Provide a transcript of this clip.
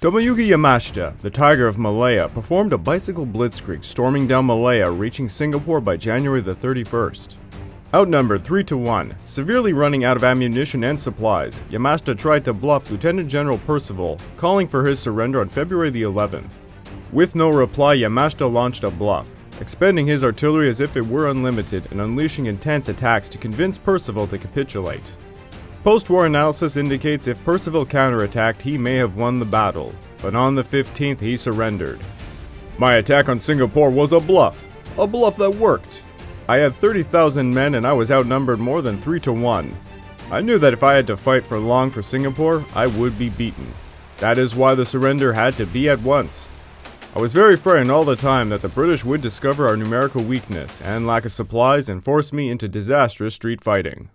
Tomoyuki Yamashita, the Tiger of Malaya, performed a bicycle blitzkrieg storming down Malaya, reaching Singapore by January the 31st. Outnumbered 3 to 1, severely running out of ammunition and supplies, Yamashita tried to bluff Lieutenant General Percival, calling for his surrender on February the 11th. With no reply, Yamashita launched a bluff, expending his artillery as if it were unlimited and unleashing intense attacks to convince Percival to capitulate. Post-war analysis indicates if Percival counterattacked, he may have won the battle, but on the 15th he surrendered. My attack on Singapore was a bluff, a bluff that worked. I had 30,000 men and I was outnumbered more than 3 to 1. I knew that if I had to fight for long for Singapore, I would be beaten. That is why the surrender had to be at once. I was very frightened all the time that the British would discover our numerical weakness and lack of supplies and force me into disastrous street fighting.